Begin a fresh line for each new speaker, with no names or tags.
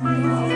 Bye.